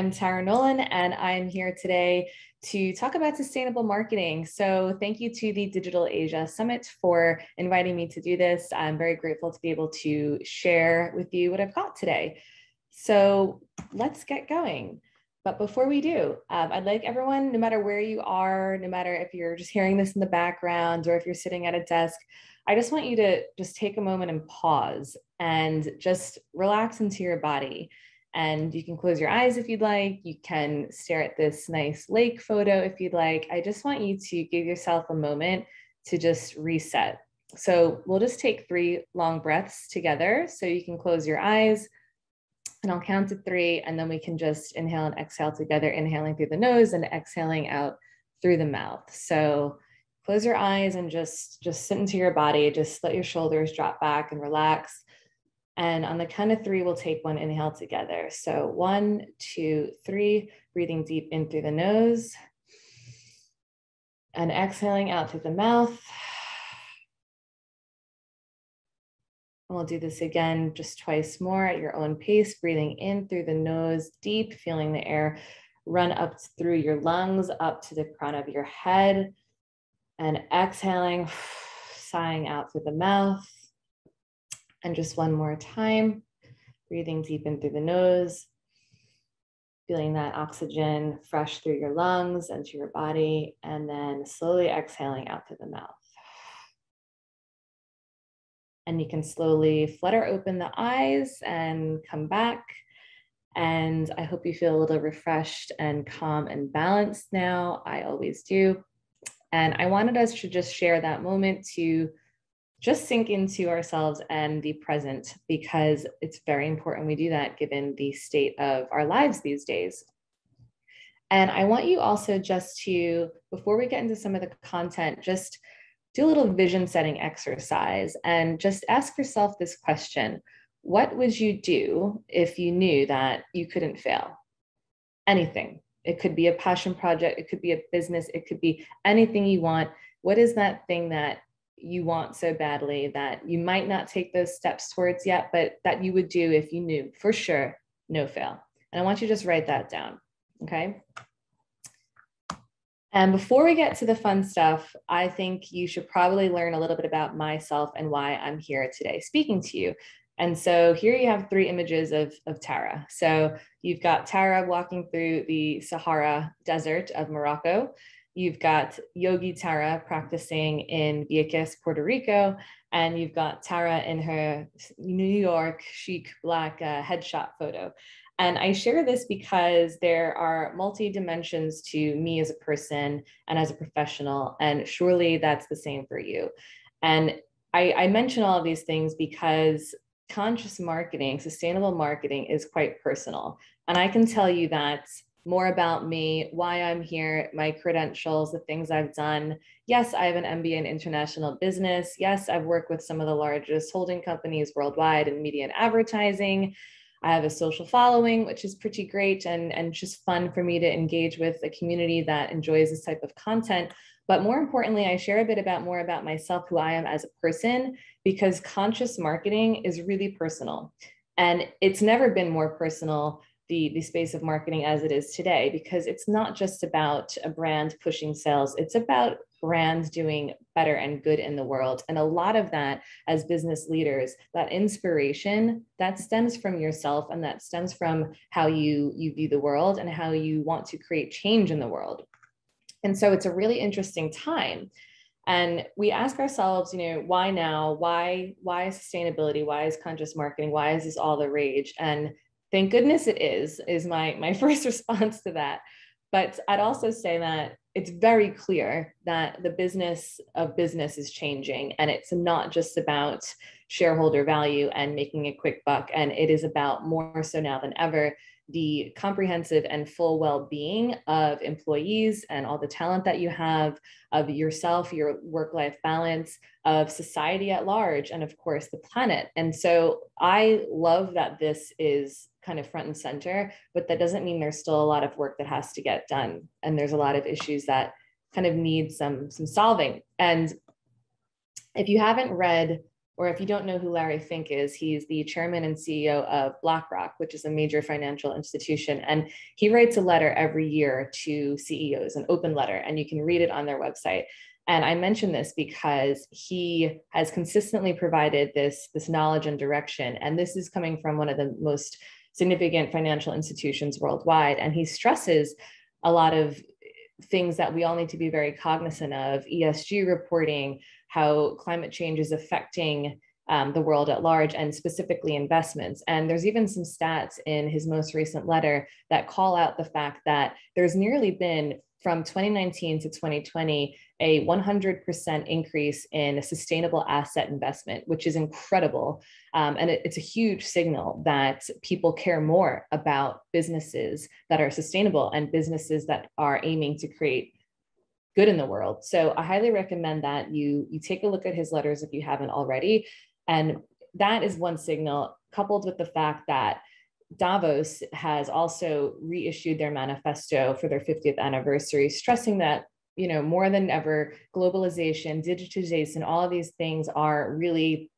I'm Tara Nolan, and I'm here today to talk about sustainable marketing. So, thank you to the Digital Asia Summit for inviting me to do this. I'm very grateful to be able to share with you what I've got today. So, let's get going. But before we do, um, I'd like everyone, no matter where you are, no matter if you're just hearing this in the background or if you're sitting at a desk, I just want you to just take a moment and pause and just relax into your body. And you can close your eyes if you'd like. You can stare at this nice lake photo if you'd like. I just want you to give yourself a moment to just reset. So we'll just take three long breaths together. So you can close your eyes and I'll count to three, and then we can just inhale and exhale together, inhaling through the nose and exhaling out through the mouth. So close your eyes and just, just sit into your body. Just let your shoulders drop back and relax. And on the count of three, we'll take one inhale together. So one, two, three, breathing deep in through the nose and exhaling out through the mouth. And we'll do this again just twice more at your own pace, breathing in through the nose, deep, feeling the air run up through your lungs, up to the crown of your head, and exhaling, sighing out through the mouth. And just one more time, breathing deep in through the nose, feeling that oxygen fresh through your lungs and to your body, and then slowly exhaling out through the mouth. And you can slowly flutter open the eyes and come back. And I hope you feel a little refreshed and calm and balanced now. I always do. And I wanted us to just share that moment to just sink into ourselves and the present because it's very important we do that given the state of our lives these days. And I want you also just to, before we get into some of the content, just do a little vision setting exercise and just ask yourself this question What would you do if you knew that you couldn't fail? Anything. It could be a passion project, it could be a business, it could be anything you want. What is that thing that you want so badly that you might not take those steps towards yet, but that you would do if you knew for sure no fail. And I want you to just write that down. Okay. And before we get to the fun stuff, I think you should probably learn a little bit about myself and why I'm here today speaking to you. And so here you have three images of, of Tara. So you've got Tara walking through the Sahara Desert of Morocco. You've got Yogi Tara practicing in Vieques, Puerto Rico, and you've got Tara in her New York chic black uh, headshot photo. And I share this because there are multi dimensions to me as a person and as a professional, and surely that's the same for you. And I, I mention all of these things because conscious marketing, sustainable marketing is quite personal. And I can tell you that more about me, why I'm here, my credentials, the things I've done. Yes, I have an MBA in international business. Yes, I've worked with some of the largest holding companies worldwide in media and advertising. I have a social following, which is pretty great and, and just fun for me to engage with a community that enjoys this type of content. But more importantly, I share a bit about more about myself, who I am as a person, because conscious marketing is really personal. And it's never been more personal the, the space of marketing as it is today because it's not just about a brand pushing sales it's about brands doing better and good in the world. And a lot of that as business leaders that inspiration that stems from yourself and that stems from how you you view the world and how you want to create change in the world. And so it's a really interesting time. And we ask ourselves you know why now? Why why sustainability? Why is conscious marketing? Why is this all the rage? And thank goodness it is is my my first response to that. But i'd also say that it's very clear that the business of business is changing and it's not just about shareholder value and making a quick buck and it is about more so now than ever the comprehensive and full well-being of employees and all the talent that you have of yourself your work-life balance of society at large and of course the planet. And so i love that this is kind of front and center but that doesn't mean there's still a lot of work that has to get done and there's a lot of issues that kind of need some some solving and if you haven't read or if you don't know who Larry Fink is, he's the chairman and CEO of BlackRock, which is a major financial institution. And he writes a letter every year to CEOs, an open letter, and you can read it on their website. And I mention this because he has consistently provided this, this knowledge and direction. And this is coming from one of the most significant financial institutions worldwide. And he stresses a lot of things that we all need to be very cognizant of ESG reporting, how climate change is affecting um, the world at large and specifically investments. And there's even some stats in his most recent letter that call out the fact that there's nearly been from 2019 to 2020 a 100% increase in sustainable asset investment, which is incredible. Um, and it, it's a huge signal that people care more about businesses that are sustainable and businesses that are aiming to create good in the world. So I highly recommend that you, you take a look at his letters if you haven't already. And that is one signal, coupled with the fact that Davos has also reissued their manifesto for their 50th anniversary, stressing that you know more than ever globalization digitization all of these things are really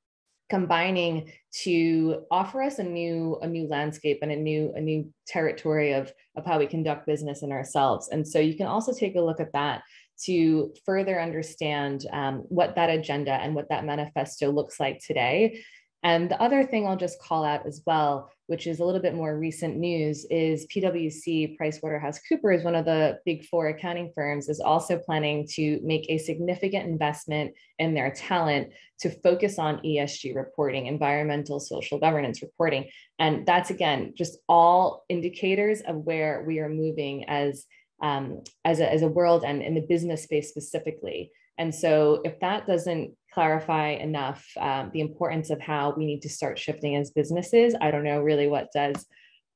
combining to offer us a new a new landscape and a new a new territory of of how we conduct business in ourselves. And so you can also take a look at that to further understand um, what that agenda and what that manifesto looks like today. And the other thing I'll just call out as well, which is a little bit more recent news, is PwC PricewaterhouseCoopers, one of the big four accounting firms, is also planning to make a significant investment in their talent to focus on ESG reporting, environmental social governance reporting. And that's again just all indicators of where we are moving as um, as, a, as a world and in the business space specifically. And so, if that doesn't clarify enough um, the importance of how we need to start shifting as businesses, I don't know really what does.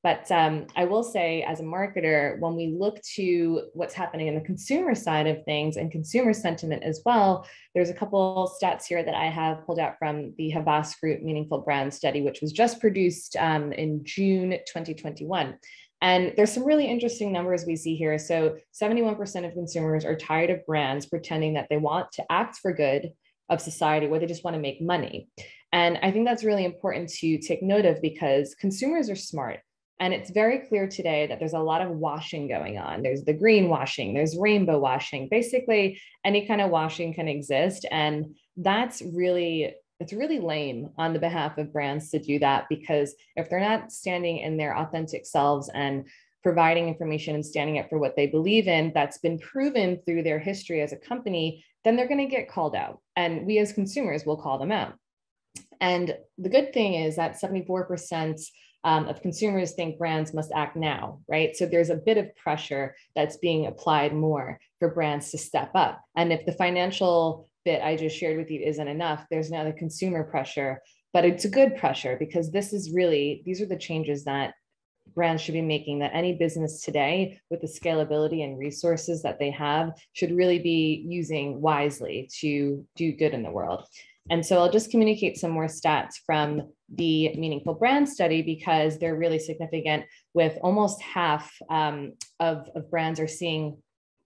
But um, I will say, as a marketer, when we look to what's happening in the consumer side of things and consumer sentiment as well, there's a couple stats here that I have pulled out from the Havas Group Meaningful Brand Study, which was just produced um, in June 2021. And there's some really interesting numbers we see here. So 71% of consumers are tired of brands pretending that they want to act for good of society where they just want to make money. And I think that's really important to take note of because consumers are smart. And it's very clear today that there's a lot of washing going on. There's the green washing, there's rainbow washing. Basically, any kind of washing can exist. And that's really it's really lame on the behalf of brands to do that because if they're not standing in their authentic selves and providing information and standing up for what they believe in that's been proven through their history as a company then they're going to get called out and we as consumers will call them out and the good thing is that 74% um, of consumers think brands must act now, right? So there's a bit of pressure that's being applied more for brands to step up. And if the financial bit I just shared with you isn't enough, there's now the consumer pressure, but it's a good pressure because this is really, these are the changes that brands should be making that any business today with the scalability and resources that they have should really be using wisely to do good in the world. And so I'll just communicate some more stats from the meaningful brand study because they're really significant with almost half um, of, of brands are seeing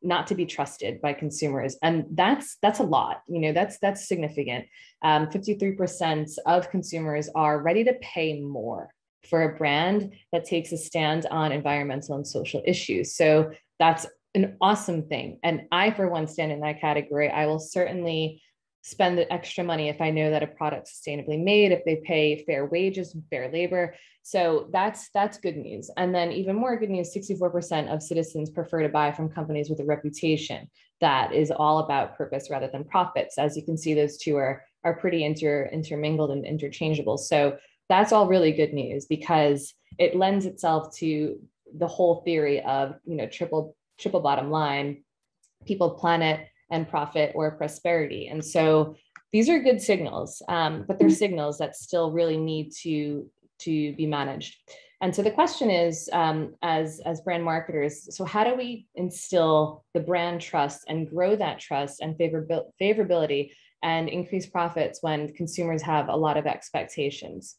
not to be trusted by consumers. And that's that's a lot you know that's that's significant. Um, 53% of consumers are ready to pay more for a brand that takes a stand on environmental and social issues. So that's an awesome thing. And i for one stand in that category. I will certainly spend the extra money if I know that a product's sustainably made, if they pay fair wages, fair labor. So that's that's good news. And then even more good news, 64% of citizens prefer to buy from companies with a reputation that is all about purpose rather than profits. As you can see, those two are are pretty inter, intermingled and interchangeable. So that's all really good news because it lends itself to the whole theory of you know triple triple bottom line, people, planet, and profit or prosperity. And so these are good signals, um, but they're signals that still really need to, to be managed. And so the question is, um, as, as brand marketers, so how do we instill the brand trust and grow that trust and favor- favorability and increase profits when consumers have a lot of expectations?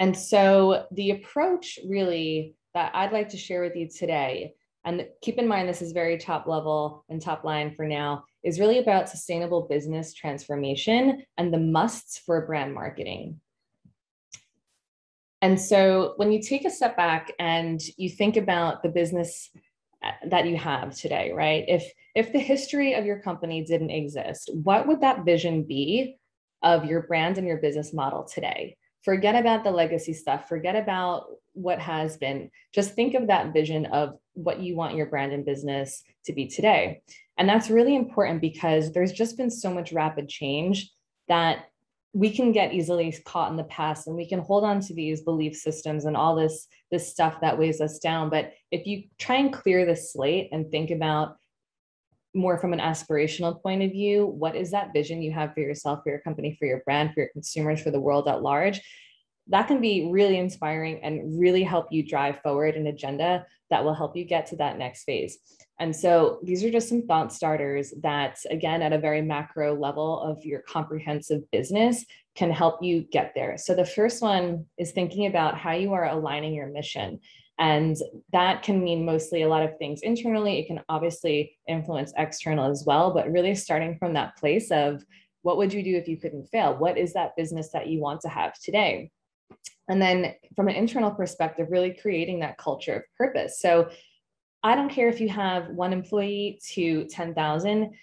And so the approach really that I'd like to share with you today and keep in mind, this is very top level and top line for now, is really about sustainable business transformation and the musts for brand marketing. And so when you take a step back and you think about the business uh, that you have today, right? If if the history of your company didn't exist, what would that vision be of your brand and your business model today? Forget about the legacy stuff, forget about what has been. Just think of that vision of what you want your brand and business to be today. And that's really important because there's just been so much rapid change that we can get easily caught in the past and we can hold on to these belief systems and all this this stuff that weighs us down but if you try and clear the slate and think about more from an aspirational point of view what is that vision you have for yourself for your company for your brand for your consumers for the world at large that can be really inspiring and really help you drive forward an agenda that will help you get to that next phase and so these are just some thought starters that, again, at a very macro level of your comprehensive business, can help you get there. So the first one is thinking about how you are aligning your mission. And that can mean mostly a lot of things internally. It can obviously influence external as well, but really starting from that place of what would you do if you couldn't fail? What is that business that you want to have today? And then from an internal perspective, really creating that culture of purpose. So I don't care if you have one employee to 10,000,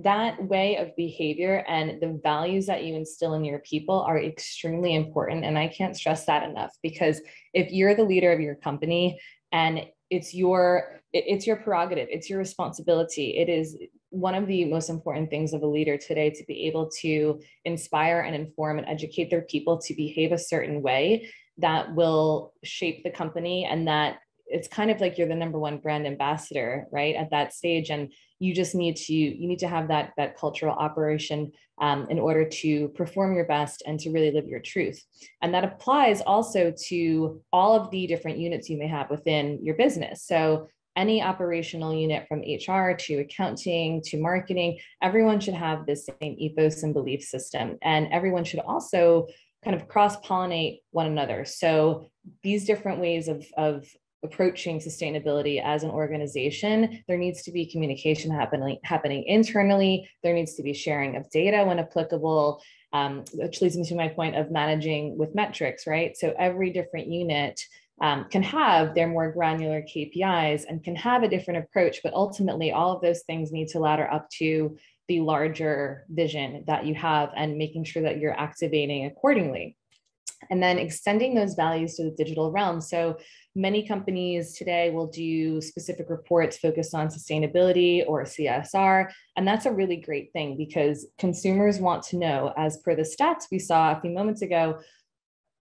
that way of behavior and the values that you instill in your people are extremely important. And I can't stress that enough because if you're the leader of your company and it's your it's your prerogative it's your responsibility it is one of the most important things of a leader today to be able to inspire and inform and educate their people to behave a certain way that will shape the company and that it's kind of like you're the number one brand ambassador right at that stage and you just need to you need to have that that cultural operation um, in order to perform your best and to really live your truth and that applies also to all of the different units you may have within your business so any operational unit from HR to accounting to marketing, everyone should have this same ethos and belief system. And everyone should also kind of cross pollinate one another. So these different ways of, of approaching sustainability as an organization, there needs to be communication happening happening internally. There needs to be sharing of data when applicable, um, which leads me to my point of managing with metrics, right? So every different unit um, can have their more granular KPIs and can have a different approach, but ultimately all of those things need to ladder up to the larger vision that you have and making sure that you're activating accordingly and then extending those values to the digital realm. So many companies today will do specific reports focused on sustainability or CSR. And that's a really great thing because consumers want to know, as per the stats we saw a few moments ago,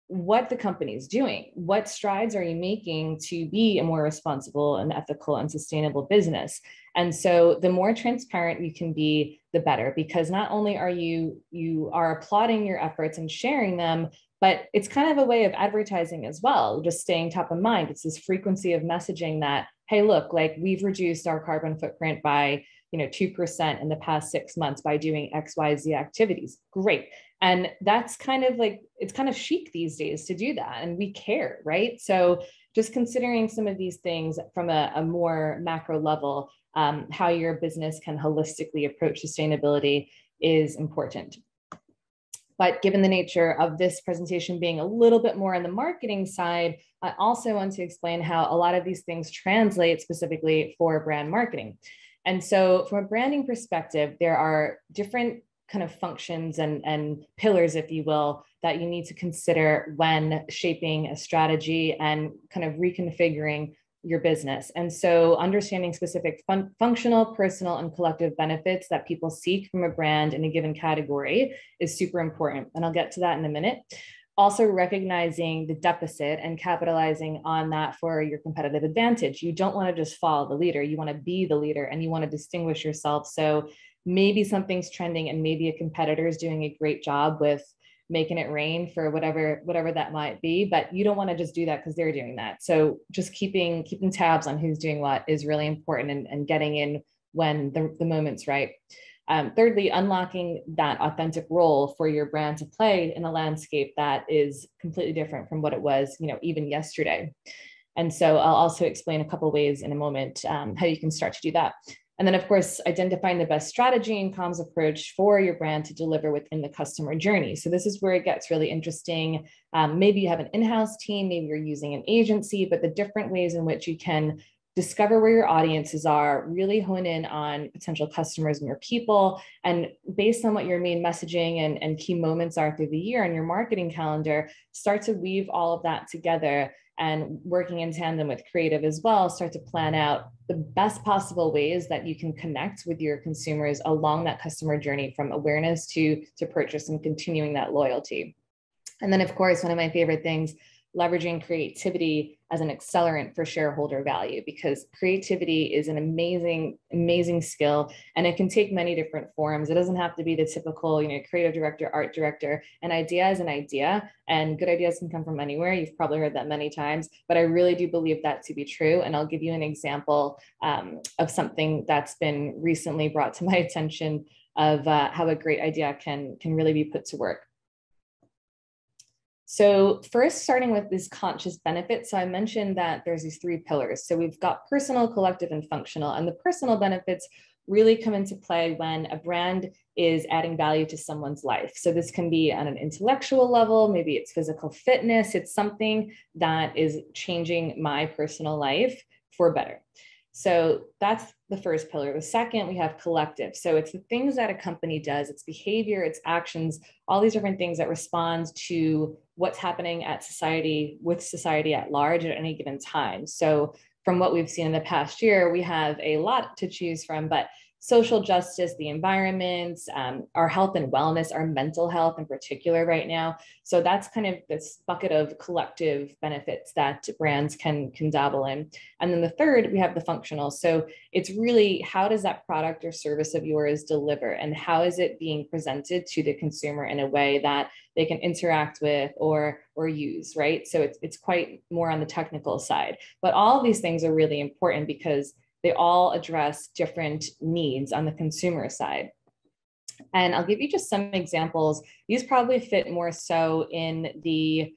what the company is doing. What strides are you making to be a more responsible and ethical and sustainable business? And so the more transparent you can be, the better, because not only are you you are applauding your efforts and sharing them, but it's kind of a way of advertising as well, just staying top of mind. It's this frequency of messaging that, hey, look, like we've reduced our carbon footprint by, you know, 2% in the past six months by doing XYZ activities. Great. And that's kind of like, it's kind of chic these days to do that. And we care, right? So just considering some of these things from a, a more macro level, um, how your business can holistically approach sustainability is important. But given the nature of this presentation being a little bit more on the marketing side, I also want to explain how a lot of these things translate specifically for brand marketing. And so from a branding perspective, there are different kind of functions and, and pillars, if you will, that you need to consider when shaping a strategy and kind of reconfiguring your business. And so understanding specific fun- functional, personal, and collective benefits that people seek from a brand in a given category is super important. And I'll get to that in a minute. Also, recognizing the deficit and capitalizing on that for your competitive advantage. You don't want to just follow the leader, you want to be the leader and you want to distinguish yourself. So maybe something's trending and maybe a competitor is doing a great job with making it rain for whatever whatever that might be but you don't want to just do that because they're doing that. So just keeping keeping tabs on who's doing what is really important and, and getting in when the, the moment's right. Um, thirdly unlocking that authentic role for your brand to play in a landscape that is completely different from what it was you know even yesterday. And so i'll also explain a couple ways in a moment um, how you can start to do that And then, of course, identifying the best strategy and comms approach for your brand to deliver within the customer journey. So, this is where it gets really interesting. Um, maybe you have an in house team, maybe you're using an agency, but the different ways in which you can discover where your audiences are, really hone in on potential customers and your people. And based on what your main messaging and, and key moments are through the year on your marketing calendar, start to weave all of that together and working in tandem with creative as well, start to plan out the best possible ways that you can connect with your consumers along that customer journey from awareness to, to purchase and continuing that loyalty. And then, of course, one of my favorite things leveraging creativity as an accelerant for shareholder value because creativity is an amazing amazing skill and it can take many different forms. It doesn't have to be the typical you know creative director art director. An idea is an idea and good ideas can come from anywhere. You've probably heard that many times but i really do believe that to be true and i'll give you an example um, of something that's been recently brought to my attention of uh, how a great idea can can really be put to work so first starting with this conscious benefit. So I mentioned that there's these three pillars. So we've got personal, collective, and functional. And the personal benefits really come into play when a brand is adding value to someone's life. So this can be on an intellectual level, maybe it's physical fitness, it's something that is changing my personal life for better. So that's the first pillar. The second, we have collective. So it's the things that a company does, its behavior, its actions, all these different things that respond to what's happening at society with society at large at any given time. So from what we've seen in the past year, we have a lot to choose from, but social justice, the environment, um, our health and wellness, our mental health in particular right now. So that's kind of this bucket of collective benefits that brands can can dabble in. And then the third, we have the functional. So it's really how does that product or service of yours deliver and how is it being presented to the consumer in a way that they can interact with or or use, right? So it's it's quite more on the technical side. But all these things are really important because they all address different needs on the consumer side. And I'll give you just some examples. These probably fit more so in the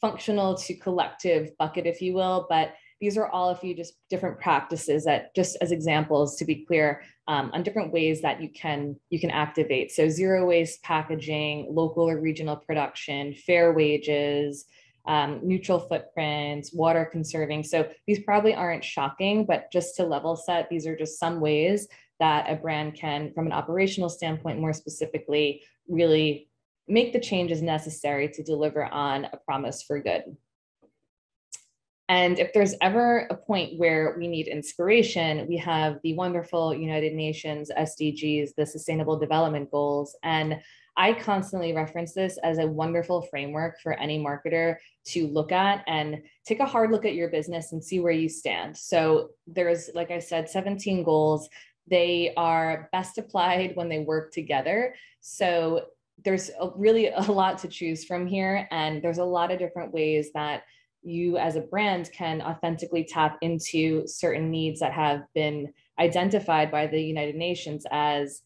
functional to collective bucket, if you will, but these are all a few just different practices that just as examples to be clear um, on different ways that you can you can activate so zero waste packaging local or regional production fair wages um, neutral footprints, water conserving. So these probably aren't shocking, but just to level set, these are just some ways that a brand can, from an operational standpoint, more specifically, really make the changes necessary to deliver on a promise for good. And if there's ever a point where we need inspiration, we have the wonderful United Nations SDGs, the Sustainable Development Goals. And I constantly reference this as a wonderful framework for any marketer to look at and take a hard look at your business and see where you stand. So there's, like I said, 17 goals. They are best applied when they work together. So there's a, really a lot to choose from here. And there's a lot of different ways that you as a brand can authentically tap into certain needs that have been identified by the United Nations as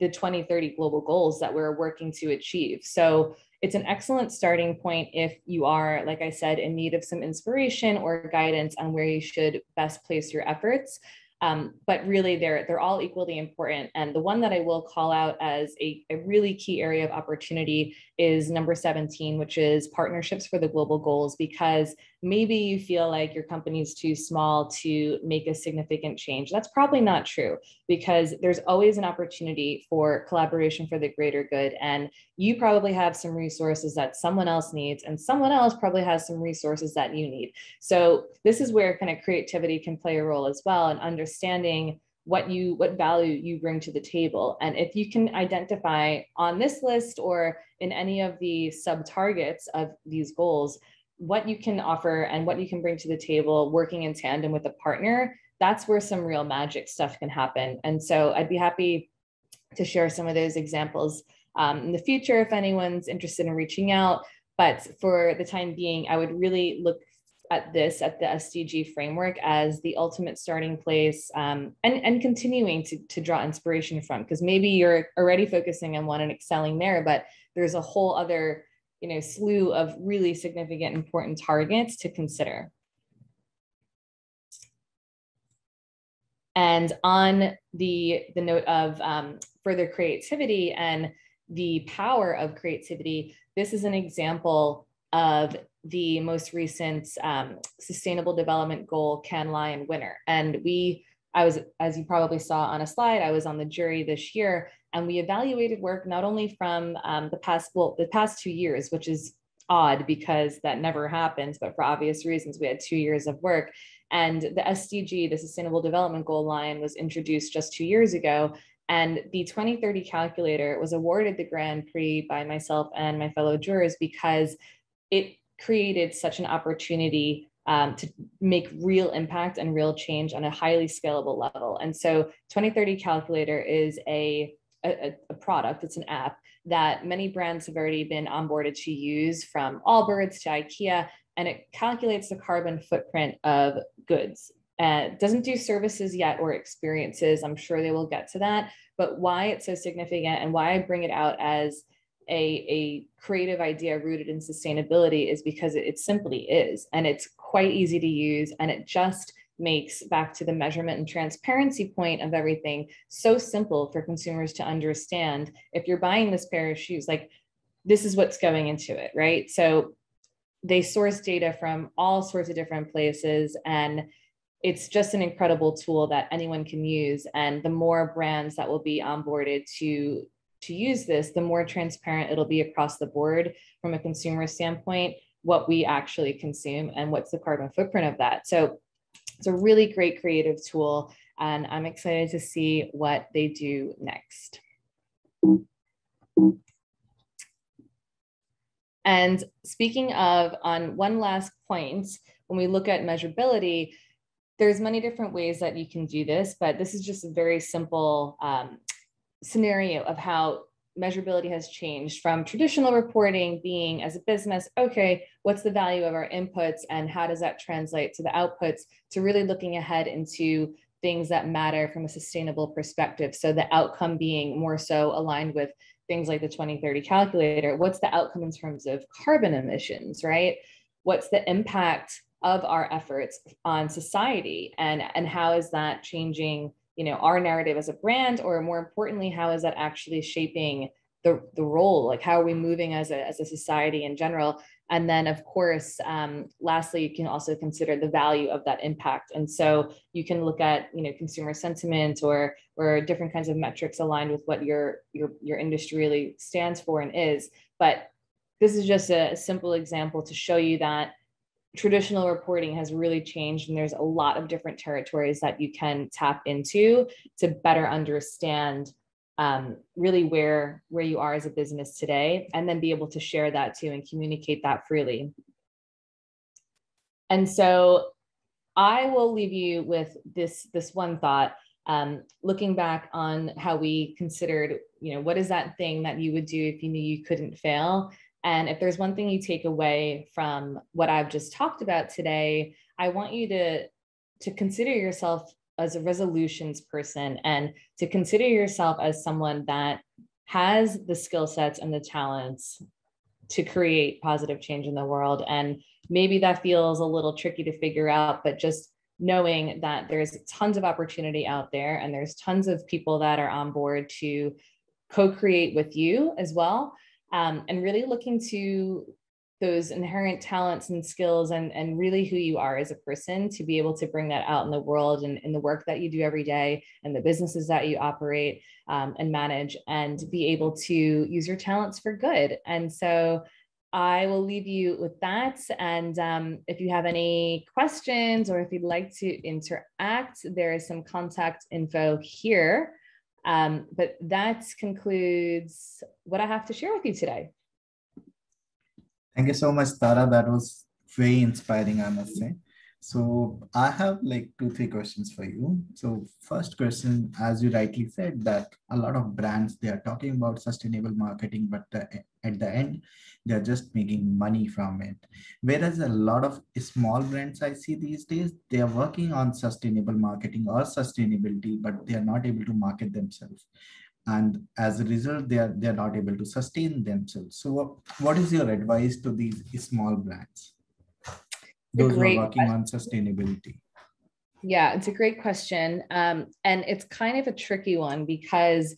the 2030 global goals that we're working to achieve. So it's an excellent starting point if you are, like I said, in need of some inspiration or guidance on where you should best place your efforts. Um, but really, they're they're all equally important. And the one that I will call out as a, a really key area of opportunity is number 17, which is partnerships for the global goals, because maybe you feel like your company is too small to make a significant change. That's probably not true because there's always an opportunity for collaboration for the greater good. And you probably have some resources that someone else needs, and someone else probably has some resources that you need. So this is where kind of creativity can play a role as well and understanding what you what value you bring to the table and if you can identify on this list or in any of the sub targets of these goals what you can offer and what you can bring to the table working in tandem with a partner that's where some real magic stuff can happen. And so i'd be happy to share some of those examples um, in the future if anyone's interested in reaching out. But for the time being i would really look at this at the SDG framework as the ultimate starting place um, and, and continuing to, to draw inspiration from because maybe you're already focusing on one and excelling there, but there's a whole other you know slew of really significant important targets to consider. And on the, the note of um, further creativity and the power of creativity, this is an example of the most recent um, Sustainable Development Goal Cannes Lion winner. And we, I was, as you probably saw on a slide, I was on the jury this year, and we evaluated work not only from um, the past, well, the past two years, which is odd because that never happens, but for obvious reasons, we had two years of work. And the SDG, the Sustainable Development Goal Lion, was introduced just two years ago. And the 2030 calculator was awarded the Grand Prix by myself and my fellow jurors because it created such an opportunity um, to make real impact and real change on a highly scalable level. And so 2030 Calculator is a, a, a, product, it's an app that many brands have already been onboarded to use from Allbirds to IKEA, and it calculates the carbon footprint of goods. Uh, doesn't do services yet or experiences. I'm sure they will get to that. But why it's so significant and why I bring it out as a, a creative idea rooted in sustainability is because it, it simply is. And it's quite easy to use. And it just makes back to the measurement and transparency point of everything so simple for consumers to understand. If you're buying this pair of shoes, like this is what's going into it, right? So they source data from all sorts of different places and it's just an incredible tool that anyone can use and the more brands that will be onboarded to to use this, the more transparent it'll be across the board from a consumer standpoint, what we actually consume and what's the carbon footprint of that. So it's a really great creative tool and I'm excited to see what they do next. And speaking of on one last point, when we look at measurability, there's many different ways that you can do this, but this is just a very simple um, scenario of how measurability has changed from traditional reporting being as a business, okay, what's the value of our inputs and how does that translate to the outputs to really looking ahead into things that matter from a sustainable perspective. So the outcome being more so aligned with things like the 2030 calculator. What's the outcome in terms of carbon emissions, right? What's the impact of our efforts on society and, and how is that changing you know our narrative as a brand or more importantly how is that actually shaping the, the role? Like how are we moving as a, as a society in general? And then of course um, lastly you can also consider the value of that impact. And so you can look at you know consumer sentiment or or different kinds of metrics aligned with what your your your industry really stands for and is. But this is just a, a simple example to show you that traditional reporting has really changed and there's a lot of different territories that you can tap into to better understand um, really where where you are as a business today and then be able to share that too and communicate that freely. And so i will leave you with this this one thought um, looking back on how we considered you know what is that thing that you would do if you knew you couldn't fail and if there's one thing you take away from what I've just talked about today, I want you to, to consider yourself as a resolutions person and to consider yourself as someone that has the skill sets and the talents to create positive change in the world. And maybe that feels a little tricky to figure out, but just knowing that there's tons of opportunity out there and there's tons of people that are on board to co-create with you as well um, and really looking to those inherent talents and skills and, and really who you are as a person to be able to bring that out in the world and in the work that you do every day and the businesses that you operate um, and manage and be able to use your talents for good. And so I will leave you with that. And um, if you have any questions or if you'd like to interact, there is some contact info here. Um, but that concludes what I have to share with you today. Thank you so much, Tara. That was very inspiring, I must say. So I have like two, three questions for you. So first question, as you rightly said, that a lot of brands, they are talking about sustainable marketing, but uh, the, at the end, they're just making money from it. Whereas a lot of small brands I see these days, they are working on sustainable marketing or sustainability, but they are not able to market themselves. And as a result, they are, they are not able to sustain themselves. So what, what is your advice to these small brands? Those who are working question. on sustainability? Yeah, it's a great question. Um, and it's kind of a tricky one because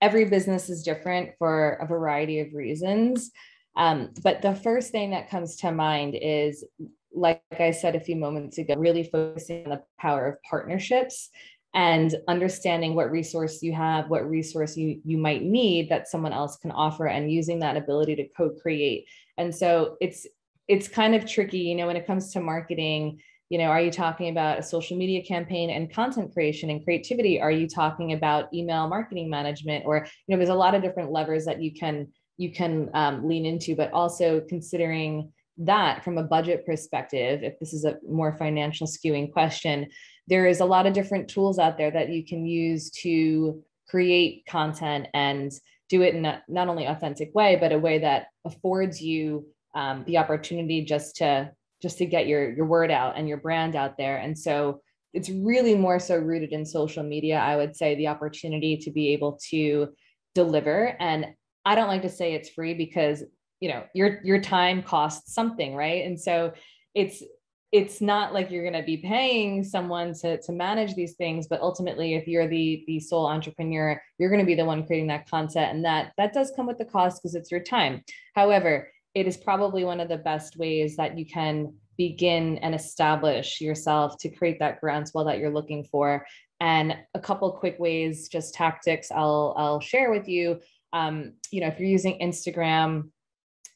every business is different for a variety of reasons. Um, but the first thing that comes to mind is, like I said a few moments ago, really focusing on the power of partnerships and understanding what resource you have, what resource you, you might need that someone else can offer, and using that ability to co-create. And so it's it's kind of tricky, you know, when it comes to marketing you know are you talking about a social media campaign and content creation and creativity? Are you talking about email marketing management? Or you know there's a lot of different levers that you can you can um, lean into but also considering that from a budget perspective if this is a more financial skewing question there is a lot of different tools out there that you can use to create content and do it in a not only authentic way but a way that affords you um, the opportunity just to just to get your your word out and your brand out there. And so it's really more so rooted in social media i would say the opportunity to be able to deliver. And i don't like to say it's free because you know your your time costs something right? And so it's it's not like you're going to be paying someone to, to manage these things but ultimately if you're the the sole entrepreneur you're going to be the one creating that content and that that does come with the cost because it's your time. However it is probably one of the best ways that you can begin and establish yourself to create that groundswell that you're looking for. And a couple quick ways, just tactics I'll I'll share with you. Um, you know, if you're using Instagram,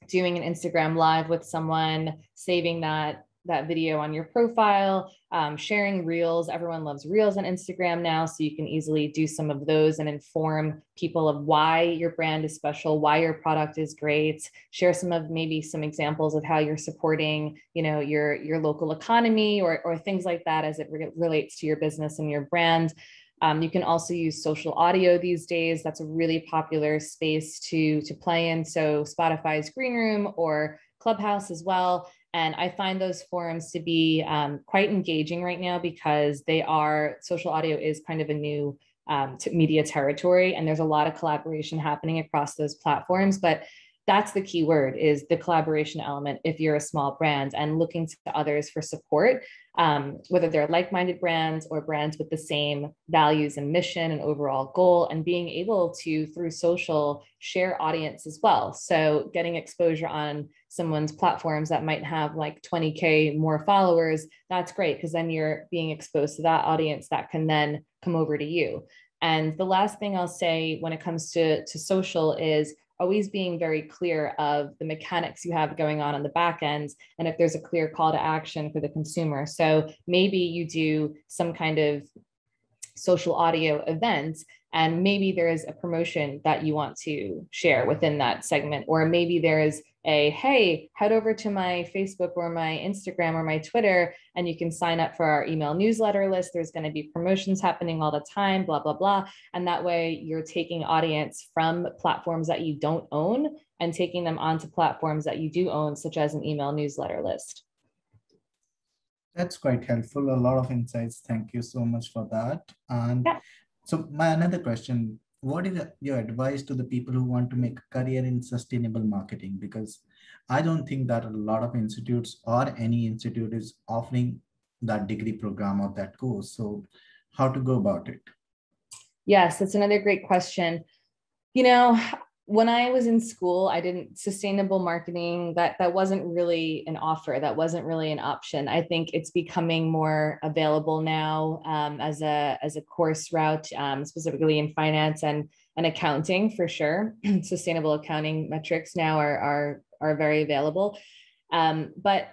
doing an Instagram live with someone, saving that that video on your profile, um, sharing reels. Everyone loves reels on Instagram now, so you can easily do some of those and inform people of why your brand is special, why your product is great. Share some of maybe some examples of how you're supporting, you know, your your local economy or or things like that as it re- relates to your business and your brand. Um, you can also use social audio these days. That's a really popular space to to play in. So Spotify's Green Room or Clubhouse as well. And I find those forums to be um, quite engaging right now because they are social audio is kind of a new um, media territory, and there's a lot of collaboration happening across those platforms. But that's the key word is the collaboration element if you're a small brand and looking to others for support um, whether they're like-minded brands or brands with the same values and mission and overall goal and being able to through social share audience as well. So getting exposure on someone's platforms that might have like 20k more followers that's great because then you're being exposed to that audience that can then come over to you. And the last thing i'll say when it comes to to social is always being very clear of the mechanics you have going on on the back end and if there's a clear call to action for the consumer. So maybe you do some kind of social audio event and maybe there is a promotion that you want to share within that segment or maybe there is a hey head over to my facebook or my instagram or my twitter and you can sign up for our email newsletter list. There's going to be promotions happening all the time blah blah blah. And that way you're taking audience from platforms that you don't own and taking them onto platforms that you do own such as an email newsletter list. That's quite helpful. A lot of insights. Thank you so much for that. And yeah. so my another question what is your advice to the people who want to make a career in sustainable marketing? Because I don't think that a lot of institutes or any institute is offering that degree program or that course. So, how to go about it? Yes, that's another great question. You know, when I was in school, I didn't sustainable marketing that that wasn't really an offer. That wasn't really an option. I think it's becoming more available now um, as a as a course route, um, specifically in finance and and accounting for sure. sustainable accounting metrics now are are are very available, um, but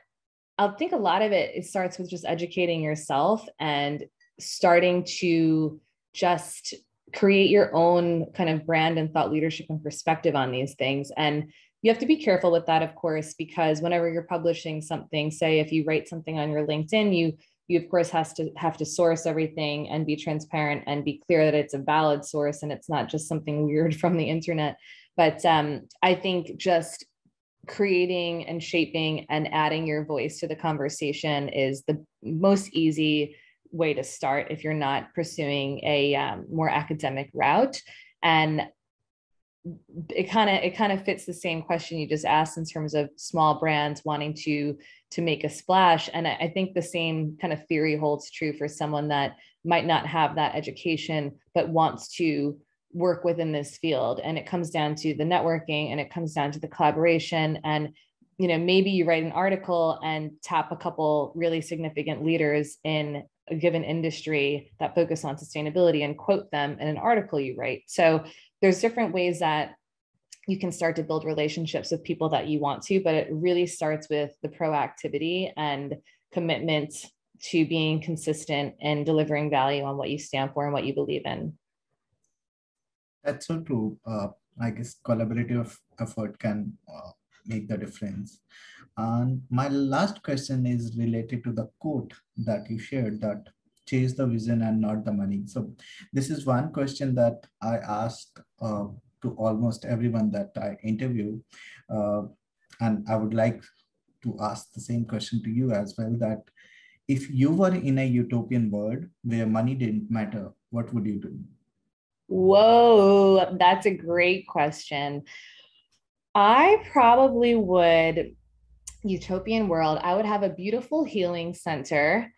I think a lot of it it starts with just educating yourself and starting to just create your own kind of brand and thought leadership and perspective on these things. And you have to be careful with that, of course, because whenever you're publishing something, say if you write something on your LinkedIn, you you of course has to have to source everything and be transparent and be clear that it's a valid source and it's not just something weird from the internet. But um, I think just creating and shaping and adding your voice to the conversation is the most easy way to start if you're not pursuing a um, more academic route. And it kind of it kind of fits the same question you just asked in terms of small brands wanting to to make a splash. And I, I think the same kind of theory holds true for someone that might not have that education but wants to work within this field. And it comes down to the networking and it comes down to the collaboration. And you know maybe you write an article and tap a couple really significant leaders in a given industry that focus on sustainability and quote them in an article you write so there's different ways that you can start to build relationships with people that you want to, but it really starts with the proactivity and commitment to being consistent and delivering value on what you stand for and what you believe in. That's so true. Uh, I guess collaborative effort can uh, make the difference. And my last question is related to the quote that you shared that chase the vision and not the money. So this is one question that I ask uh, to almost everyone that I interview. Uh, and I would like to ask the same question to you as well, that if you were in a utopian world where money didn't matter, what would you do? Whoa, that's a great question. I probably would, utopian world, I would have a beautiful healing center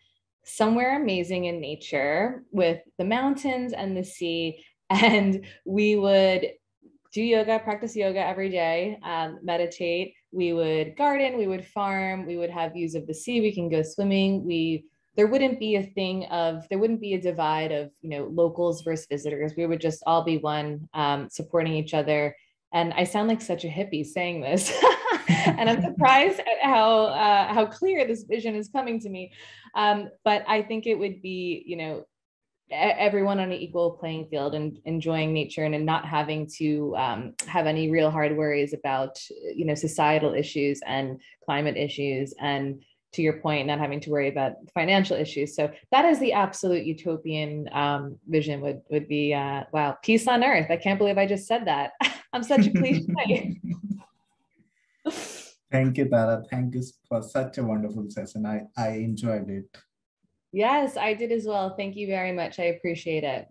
somewhere amazing in nature with the mountains and the sea. And we would do yoga, practice yoga every day, um, meditate. We would garden, we would farm, we would have views of the sea. We can go swimming. We there wouldn't be a thing of there wouldn't be a divide of you know locals versus visitors. We would just all be one, um, supporting each other. And I sound like such a hippie saying this, and I'm surprised at how uh, how clear this vision is coming to me. Um, but I think it would be, you know, everyone on an equal playing field and enjoying nature and, and not having to um, have any real hard worries about, you know, societal issues and climate issues and to your point, not having to worry about financial issues. So that is the absolute utopian um, vision would would be uh, wow, peace on earth. I can't believe I just said that. I'm such a cliche. Thank you, Tara. Thank you for such a wonderful session. I, I enjoyed it. Yes, I did as well. Thank you very much. I appreciate it.